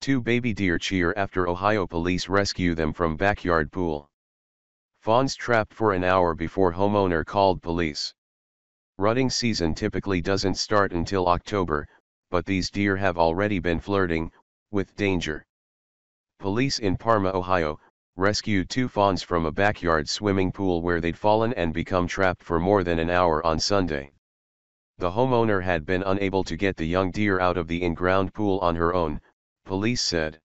Two baby deer cheer after Ohio police rescue them from backyard pool. Fawns trapped for an hour before homeowner called police. Rutting season typically doesn't start until October, but these deer have already been flirting, with danger. Police in Parma, Ohio, rescued two fawns from a backyard swimming pool where they'd fallen and become trapped for more than an hour on Sunday. The homeowner had been unable to get the young deer out of the in-ground pool on her own, police said.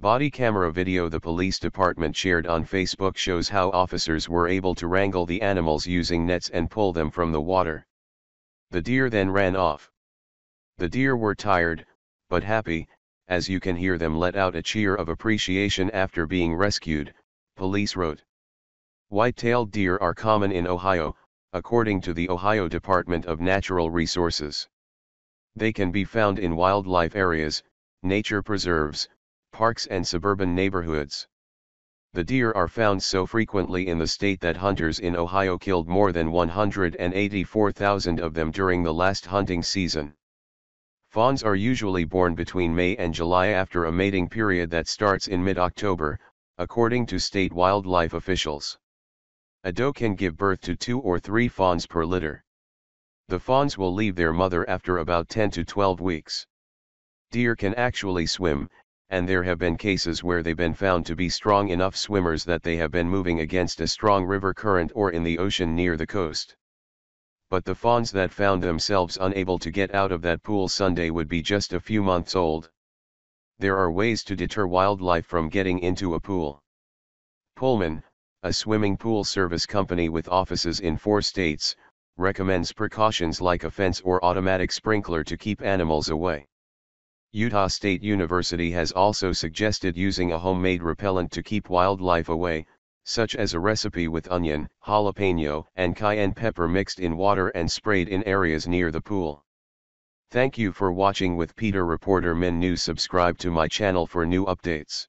Body camera video the police department shared on Facebook shows how officers were able to wrangle the animals using nets and pull them from the water. The deer then ran off. The deer were tired, but happy, as you can hear them let out a cheer of appreciation after being rescued, police wrote. White-tailed deer are common in Ohio, according to the Ohio Department of Natural Resources. They can be found in wildlife areas, nature preserves, parks and suburban neighborhoods. The deer are found so frequently in the state that hunters in Ohio killed more than 184,000 of them during the last hunting season. Fawns are usually born between May and July after a mating period that starts in mid-October, according to state wildlife officials. A doe can give birth to two or three fawns per litter. The fawns will leave their mother after about 10 to 12 weeks. Deer can actually swim, and there have been cases where they've been found to be strong enough swimmers that they have been moving against a strong river current or in the ocean near the coast. But the fawns that found themselves unable to get out of that pool Sunday would be just a few months old. There are ways to deter wildlife from getting into a pool. Poolman, a swimming pool service company with offices in four states, recommends precautions like a fence or automatic sprinkler to keep animals away. Utah State University has also suggested using a homemade repellent to keep wildlife away, such as a recipe with onion, jalapeno, and cayenne pepper mixed in water and sprayed in areas near the pool. Thank you for watching with Peter Reporter Min News. Subscribe to my channel for new updates.